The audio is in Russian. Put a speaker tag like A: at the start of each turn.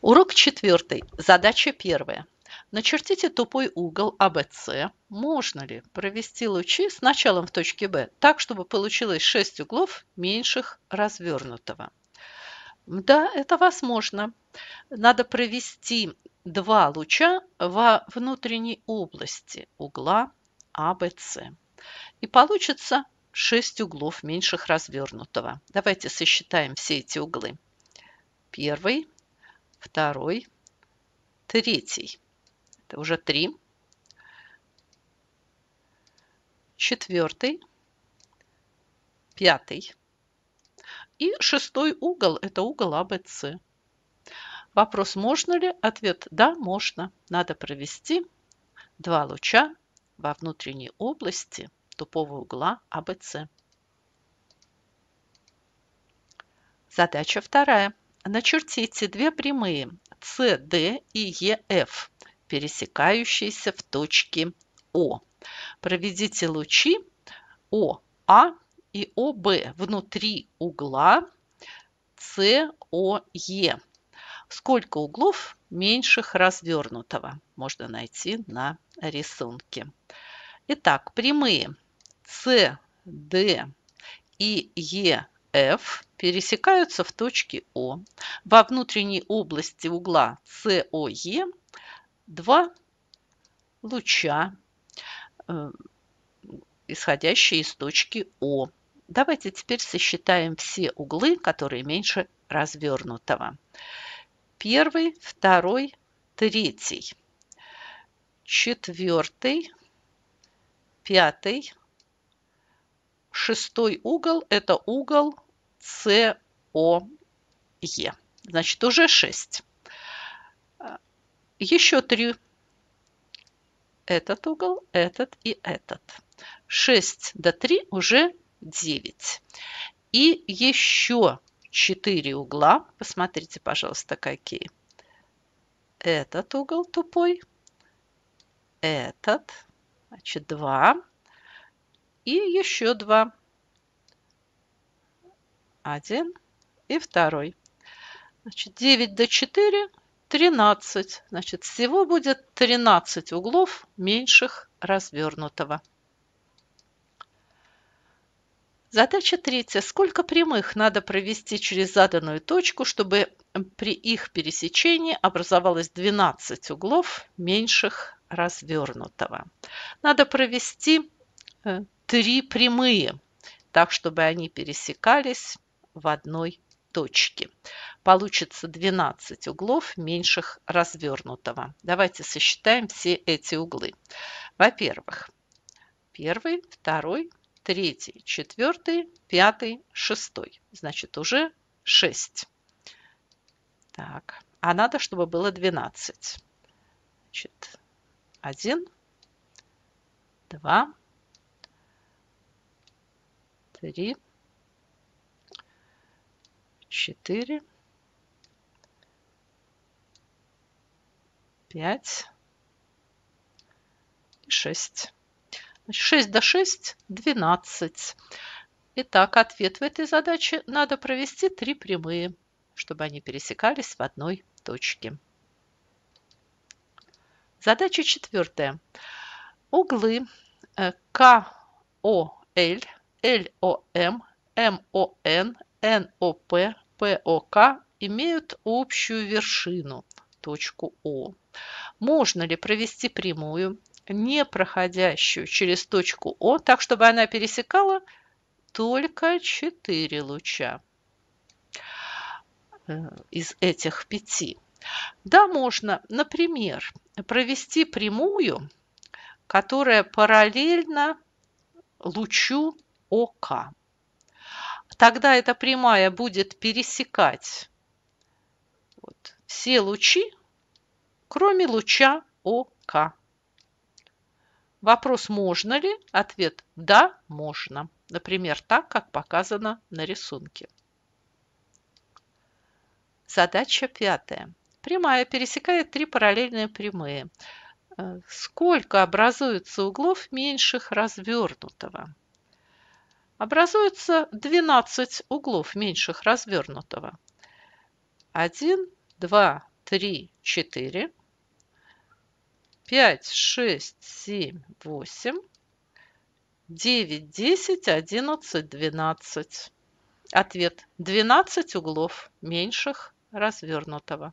A: Урок четвертый. Задача первая. Начертите тупой угол АБС. Можно ли провести лучи с началом в точке Б так, чтобы получилось 6 углов меньших развернутого? Да, это возможно. Надо провести два луча во внутренней области угла АБС. И получится 6 углов меньших развернутого. Давайте сосчитаем все эти углы. Первый, второй, третий. Это уже три. Четвертый, пятый. И шестой угол – это угол АБС. Вопрос, можно ли? Ответ – да, можно. Надо провести два луча во внутренней области тупого угла АБС. Задача вторая. Начертите две прямые CD и EF, пересекающиеся в точке О. Проведите лучи ОА и ОБ внутри угла COE. Сколько углов меньших развернутого можно найти на рисунке. Итак, прямые CD и EF пересекаются в точке О. Во внутренней области угла COE два луча, э, исходящие из точки О. Давайте теперь сосчитаем все углы, которые меньше развернутого. Первый, второй, третий, четвертый, пятый, шестой угол – это угол СОЕ. Значит, уже 6. Еще три. Этот угол, этот и этот. 6 до 3 уже 9. И еще 4 угла. Посмотрите, пожалуйста, какие. Этот угол тупой. Этот. Значит, 2. И еще 2 один и второй. Значит, 9 до 4 – 13. Значит, всего будет 13 углов меньших развернутого. Задача третья. Сколько прямых надо провести через заданную точку, чтобы при их пересечении образовалось 12 углов меньших развернутого? Надо провести э, три прямые, так, чтобы они пересекались в одной точке. Получится 12 углов меньших развернутого. Давайте сосчитаем все эти углы. Во-первых, первый, второй, третий, четвертый, пятый, шестой. Значит, уже 6. Так, а надо, чтобы было 12. Значит, 1, 2, 3, четыре, пять и шесть. 6 до 6 – 12. Итак, ответ в этой задаче надо провести три прямые, чтобы они пересекались в одной точке. Задача четвертая. Углы КОЛ, ЛОМ, МОН, НОП, ПОК имеют общую вершину, точку О. Можно ли провести прямую, не проходящую через точку О, так, чтобы она пересекала только 4 луча э, из этих пяти? Да, можно, например, провести прямую, которая параллельна лучу ОК тогда эта прямая будет пересекать вот, все лучи, кроме луча ОК. Вопрос, можно ли? Ответ – да, можно. Например, так, как показано на рисунке. Задача пятая. Прямая пересекает три параллельные прямые. Э, сколько образуется углов меньших развернутого? Образуется 12 углов меньших развернутого. 1, 2, 3, 4, 5, 6, 7, 8, 9, 10, 11, 12. Ответ. 12 углов меньших развернутого.